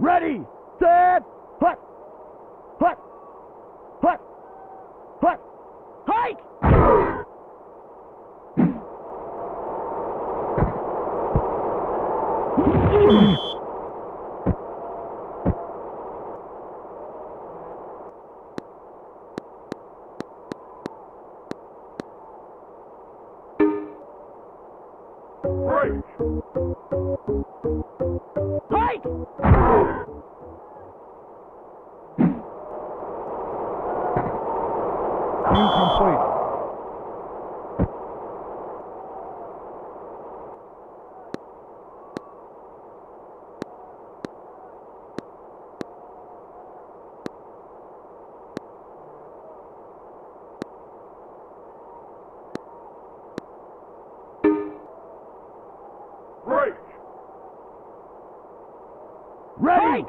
Ready, Ready!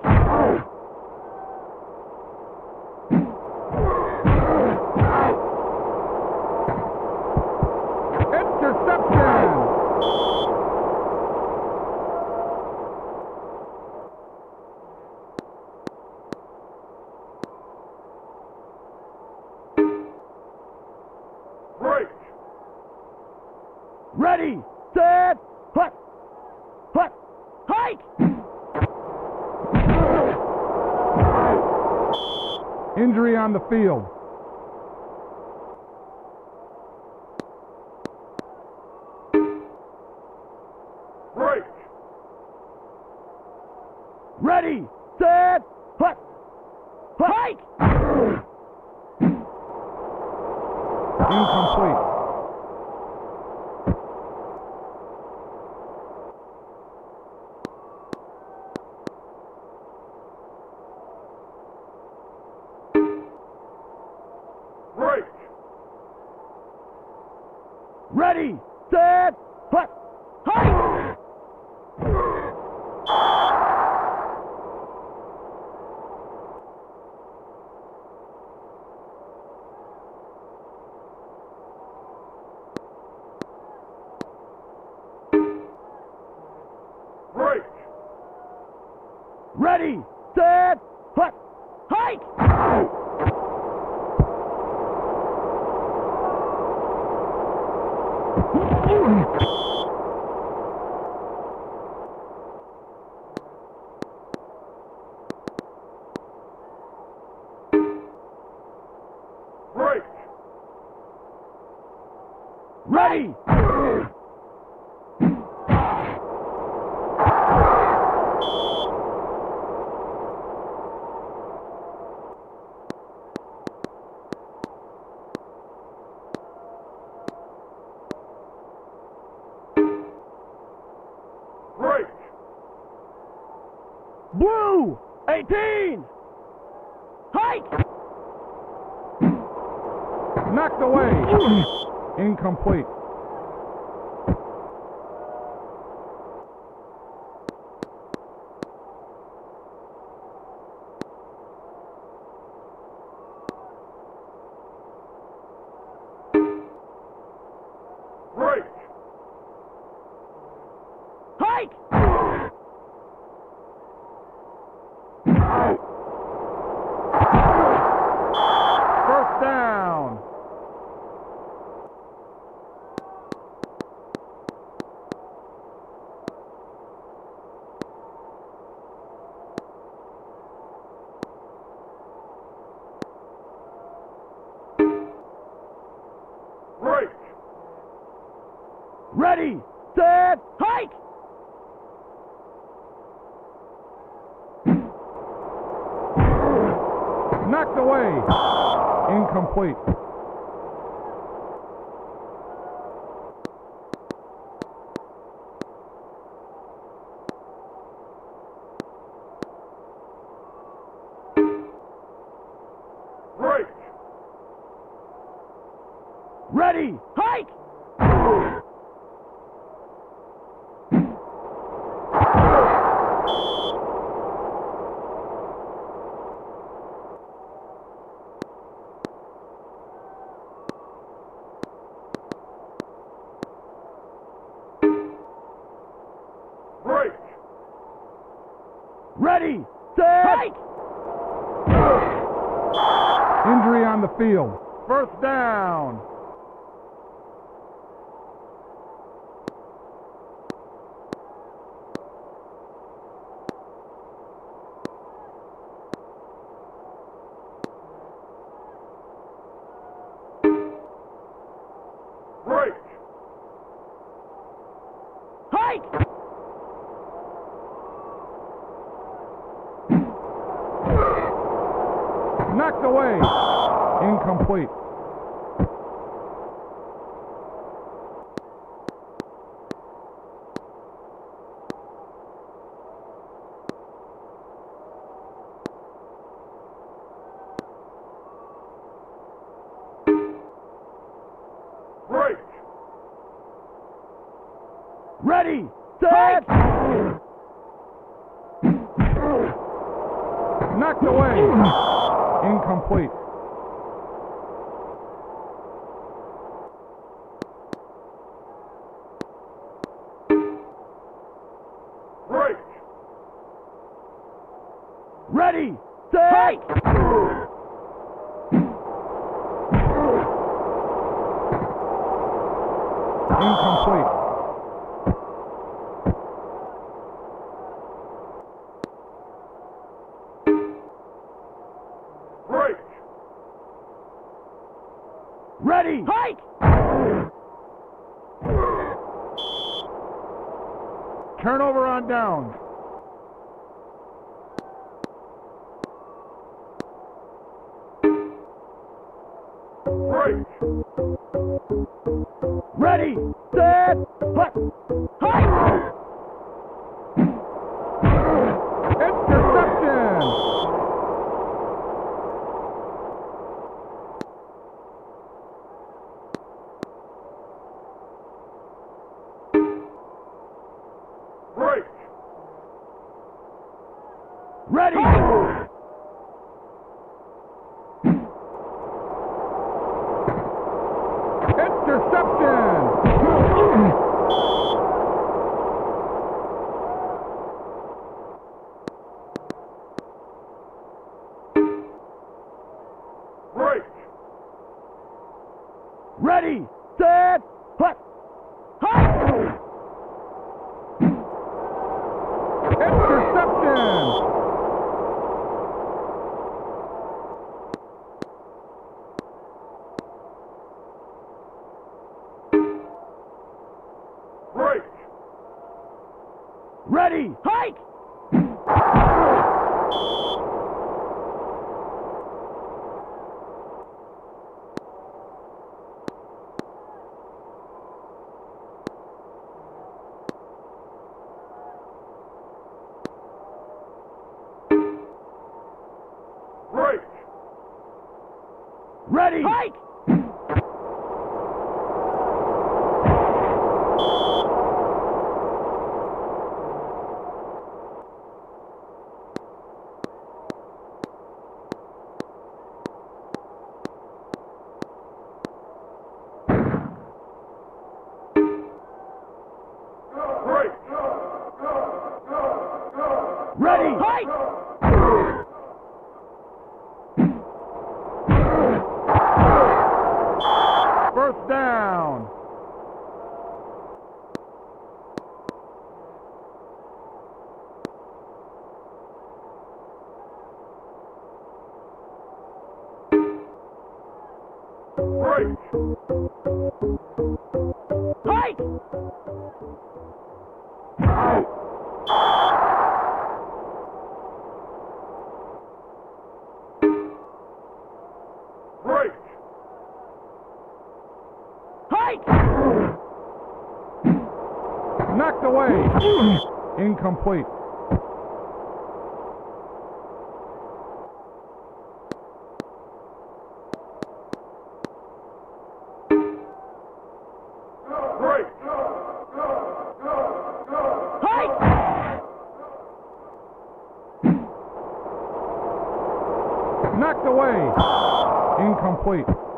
Ready, set, hut, hut, hike! On the field. Break! Ready! Set! Hike! Knocked away. Incomplete. Break! Ready! Hike! Break! Ready! Set! Hike! Injury field. First down. Break! Hike! Knocked away. Incomplete. Break! Ready! Set! Knocked away. Incomplete. Break! Ready! Set! Hike! Incomplete. Break! Ready! Hike! Turnover on down. Ready! Set! Hut! Hike! Interception. Break! Ready! Interception. Break! Ready! Set! Hut! Hike! Interception. Ready! Hike! Break! Ready! Hike! Incomplete. Knocked away. Incomplete.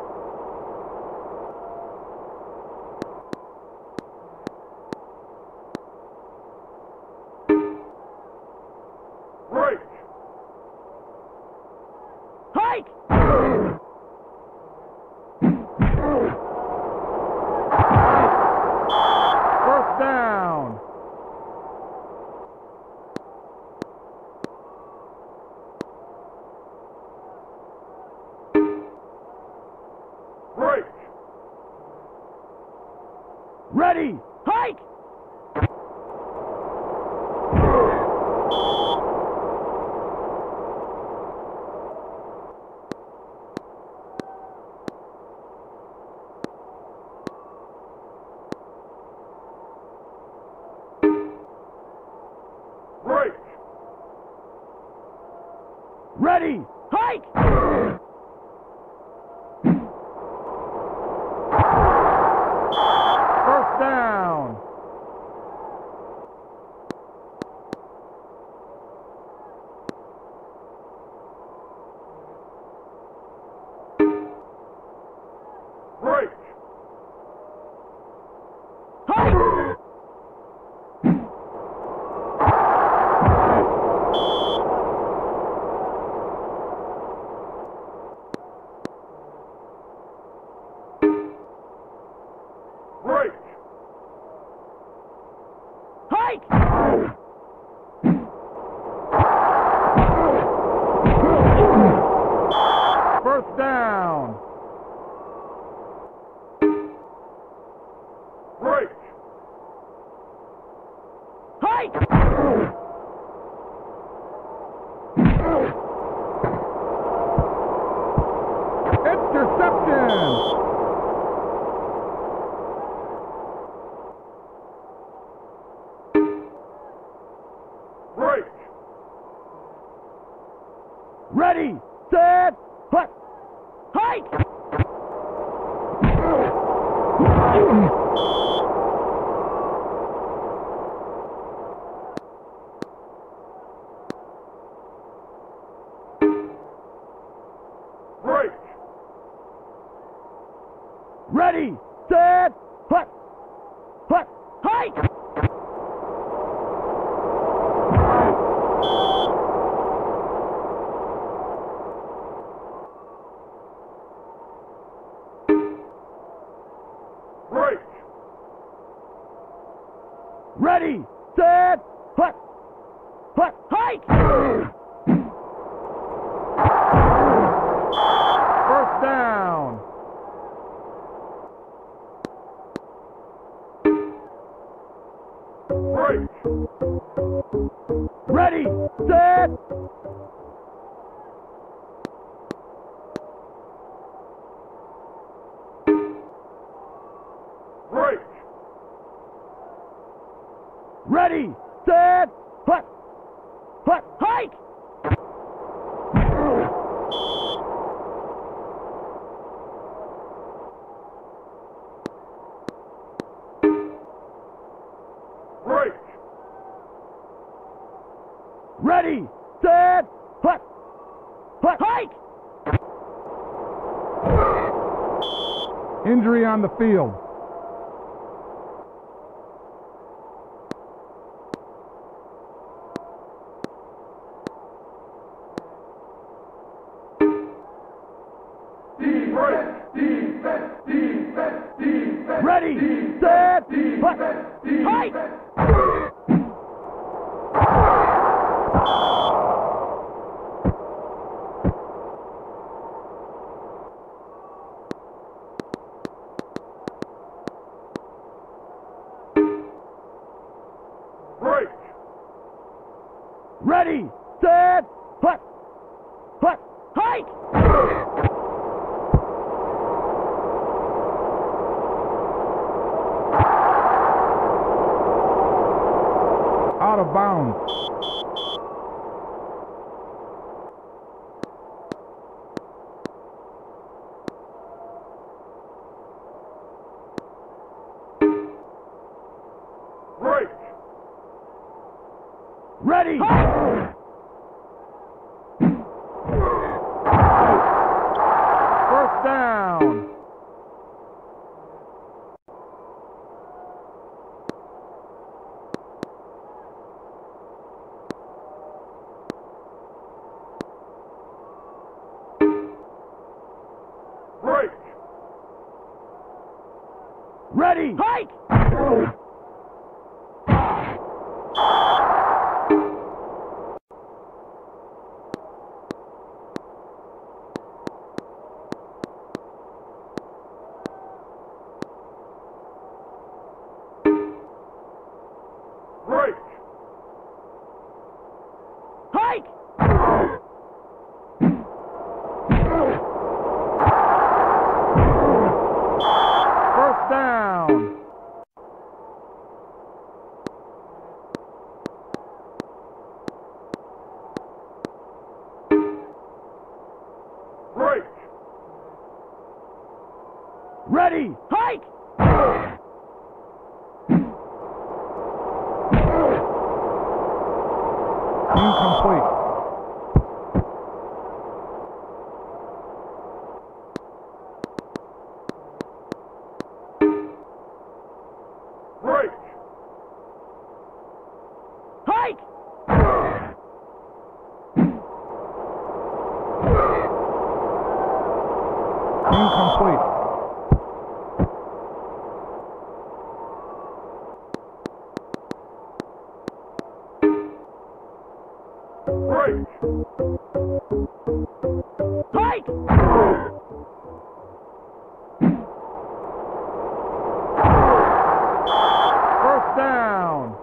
Ready! Set! injury on the field. Deep breath. Break! Ready! Hike! First down.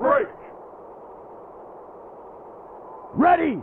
Break! Ready,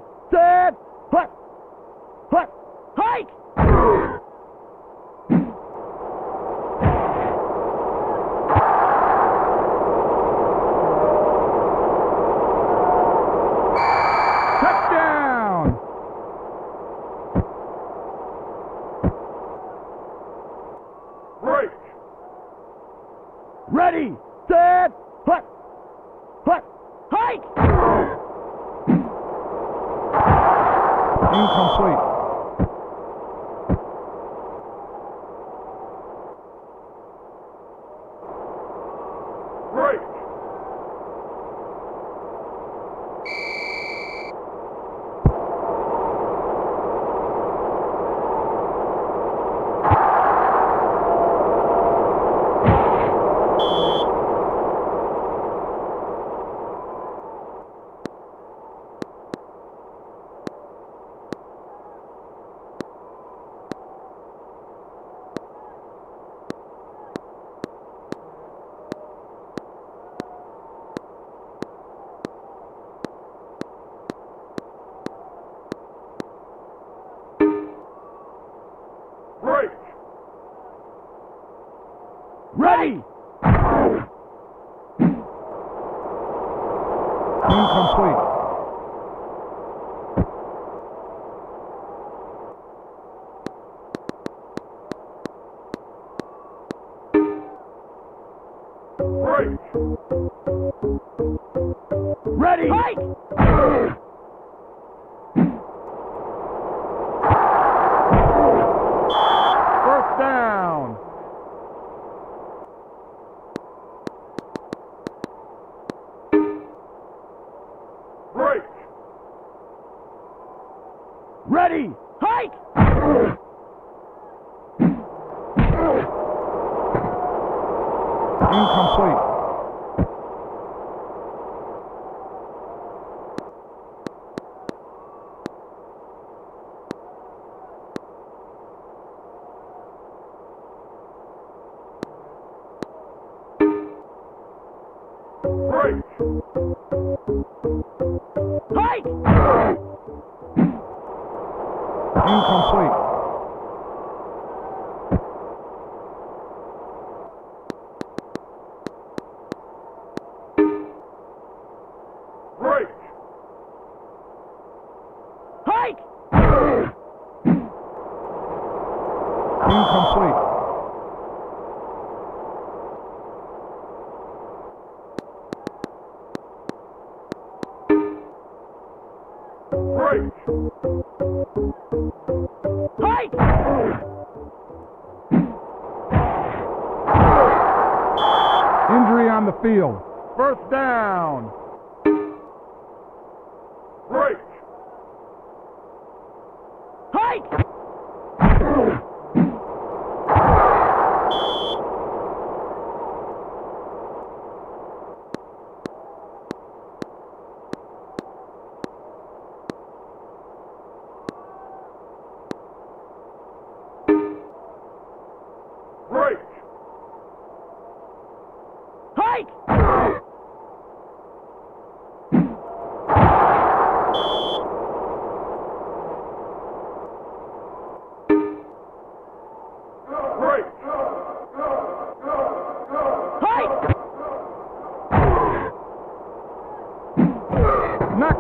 Incomplete.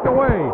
Knocked away.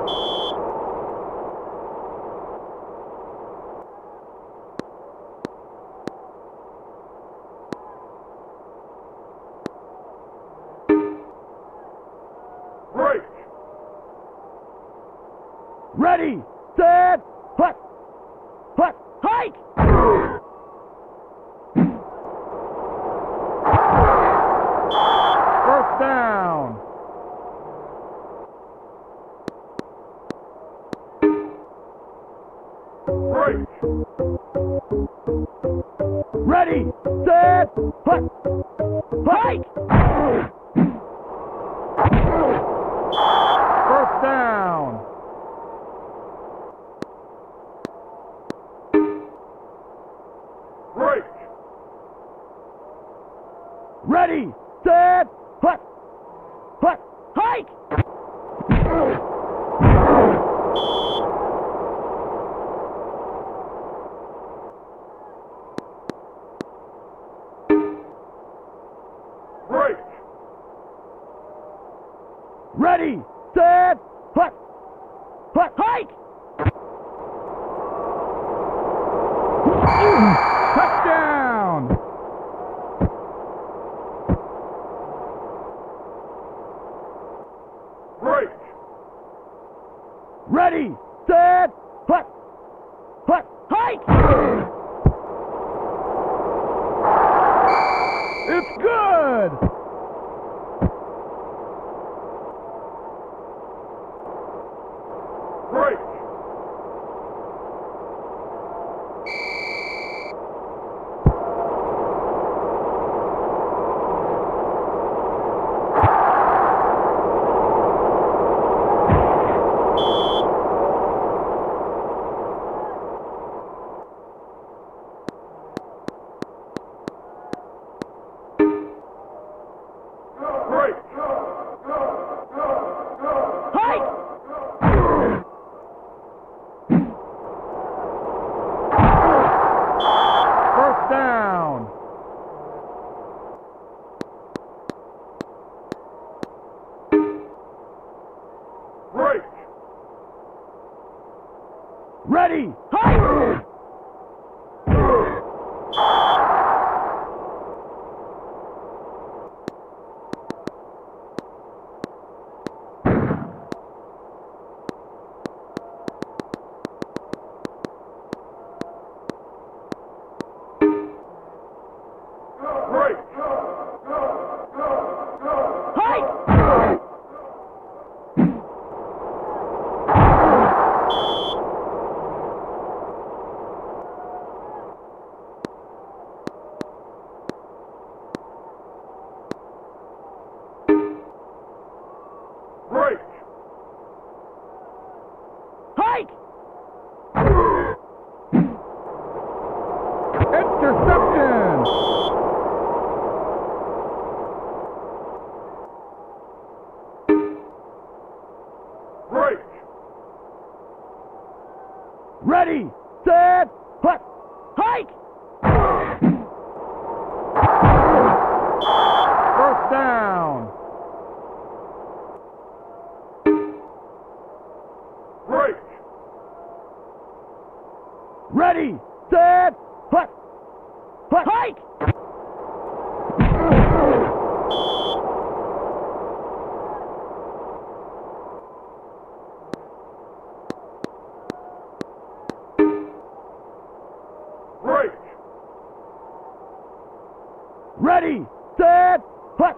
Ready, set, hut,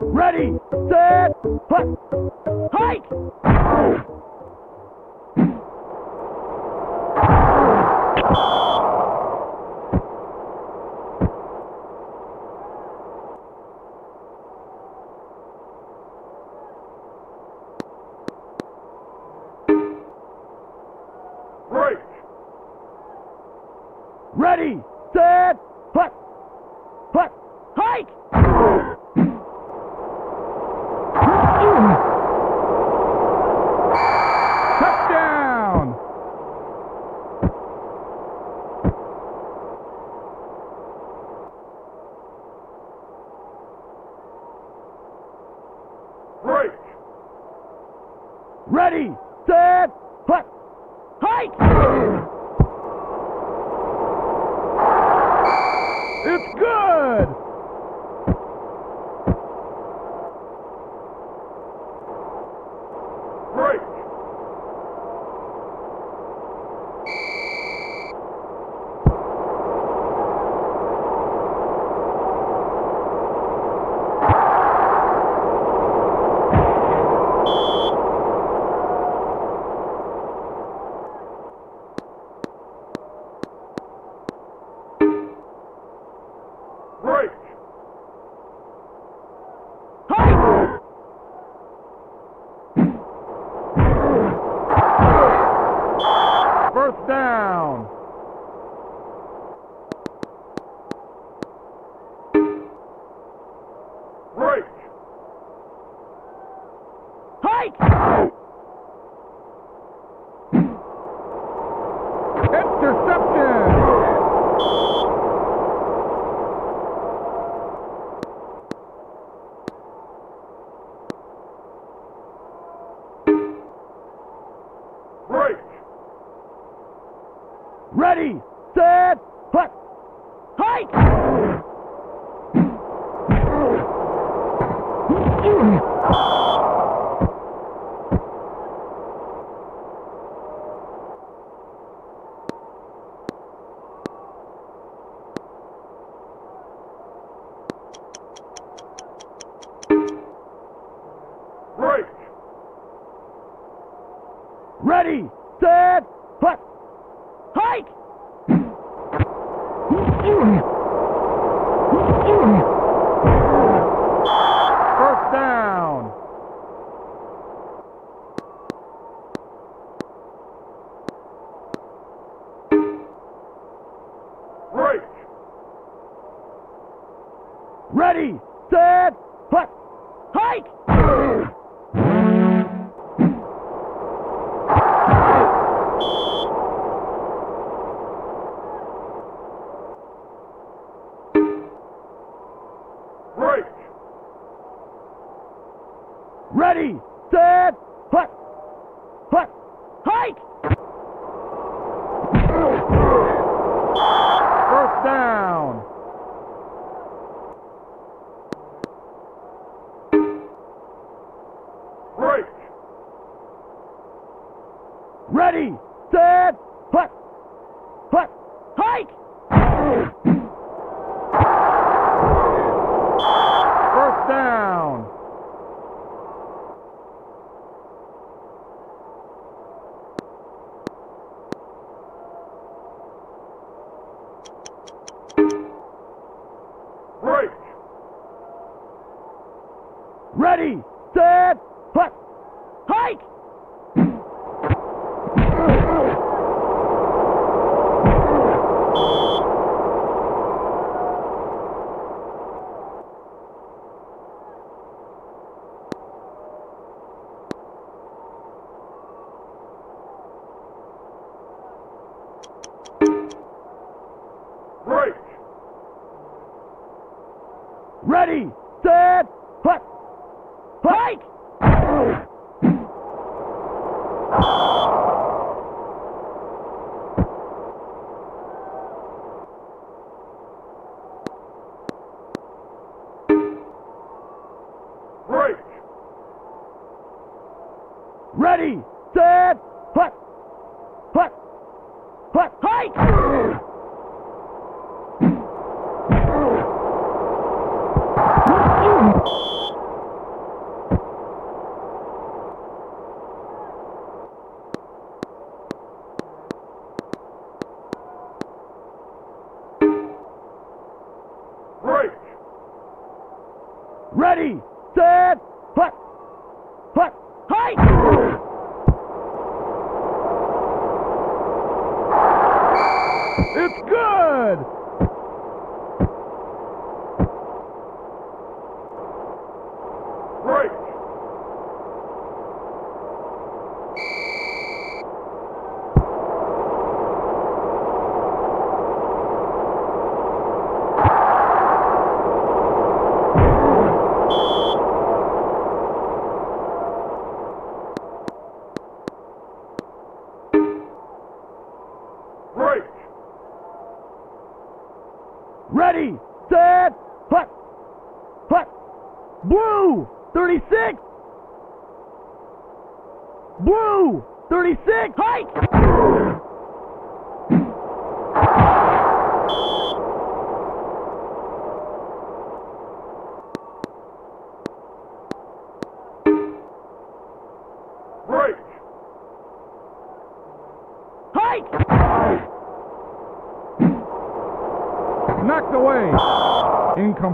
Ready, set, hut, hike!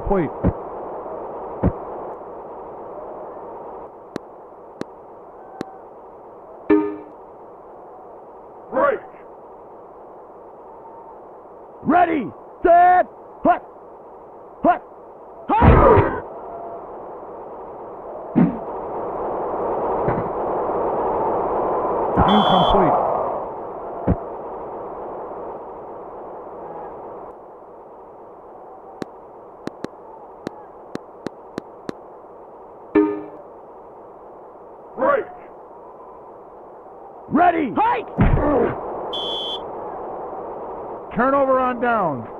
Incomplete. Break! Ready! Set! Hut! Hut! Incomplete. Turnover on downs.